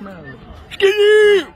Mode. Skinny!